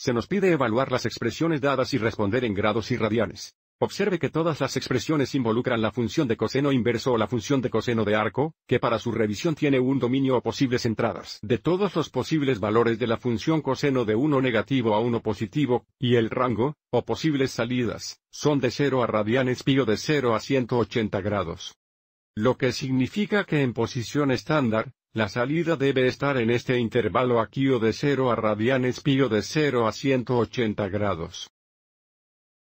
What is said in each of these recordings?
Se nos pide evaluar las expresiones dadas y responder en grados y radianes. Observe que todas las expresiones involucran la función de coseno inverso o la función de coseno de arco, que para su revisión tiene un dominio o posibles entradas de todos los posibles valores de la función coseno de 1 negativo a 1 positivo, y el rango, o posibles salidas, son de 0 a radianes pi o de 0 a 180 grados. Lo que significa que en posición estándar, la salida debe estar en este intervalo aquí o de 0 a radianes pi o de 0 a 180 grados.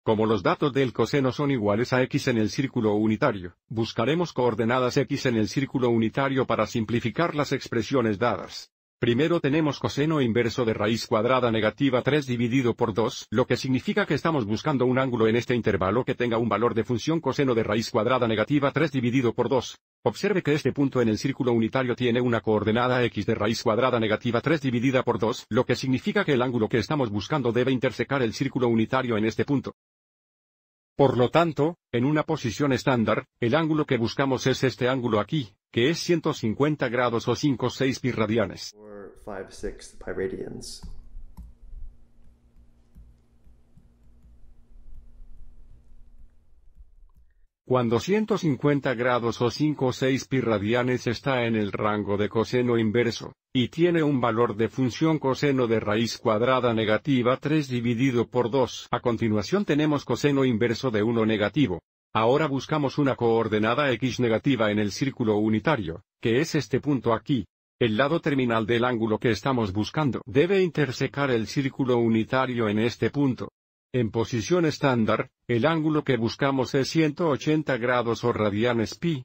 Como los datos del coseno son iguales a x en el círculo unitario, buscaremos coordenadas x en el círculo unitario para simplificar las expresiones dadas. Primero tenemos coseno inverso de raíz cuadrada negativa 3 dividido por 2, lo que significa que estamos buscando un ángulo en este intervalo que tenga un valor de función coseno de raíz cuadrada negativa 3 dividido por 2. Observe que este punto en el círculo unitario tiene una coordenada x de raíz cuadrada negativa 3 dividida por 2, lo que significa que el ángulo que estamos buscando debe intersecar el círculo unitario en este punto. Por lo tanto, en una posición estándar, el ángulo que buscamos es este ángulo aquí, que es 150 grados o 5 6 pi radianes. Cuando 150 grados o 5 o 6 pi radianes está en el rango de coseno inverso, y tiene un valor de función coseno de raíz cuadrada negativa 3 dividido por 2. A continuación tenemos coseno inverso de 1 negativo. Ahora buscamos una coordenada x negativa en el círculo unitario, que es este punto aquí. El lado terminal del ángulo que estamos buscando debe intersecar el círculo unitario en este punto. En posición estándar, el ángulo que buscamos es 180 grados o radianes pi.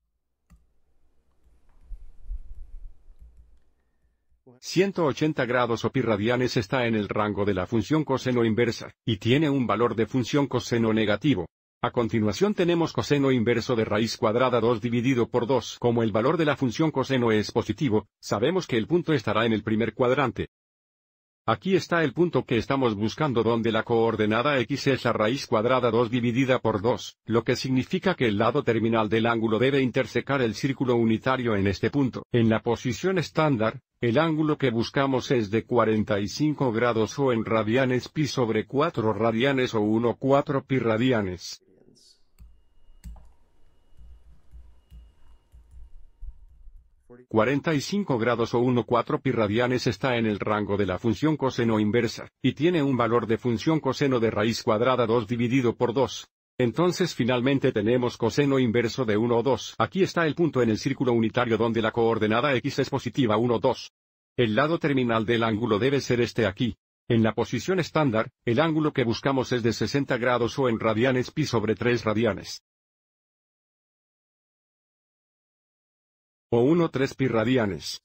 180 grados o pi radianes está en el rango de la función coseno inversa, y tiene un valor de función coseno negativo. A continuación tenemos coseno inverso de raíz cuadrada 2 dividido por 2. Como el valor de la función coseno es positivo, sabemos que el punto estará en el primer cuadrante. Aquí está el punto que estamos buscando donde la coordenada x es la raíz cuadrada 2 dividida por 2, lo que significa que el lado terminal del ángulo debe intersecar el círculo unitario en este punto. En la posición estándar, el ángulo que buscamos es de 45 grados o en radianes pi sobre 4 radianes o 1 4 pi radianes. 45 grados o 1,4 pi radianes está en el rango de la función coseno inversa, y tiene un valor de función coseno de raíz cuadrada 2 dividido por 2. Entonces finalmente tenemos coseno inverso de 1 o 2. Aquí está el punto en el círculo unitario donde la coordenada x es positiva 1 o 2. El lado terminal del ángulo debe ser este aquí. En la posición estándar, el ángulo que buscamos es de 60 grados o en radianes pi sobre 3 radianes. O 1,3 pi radianes.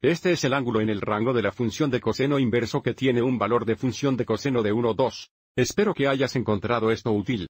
Este es el ángulo en el rango de la función de coseno inverso que tiene un valor de función de coseno de 1,2. Espero que hayas encontrado esto útil.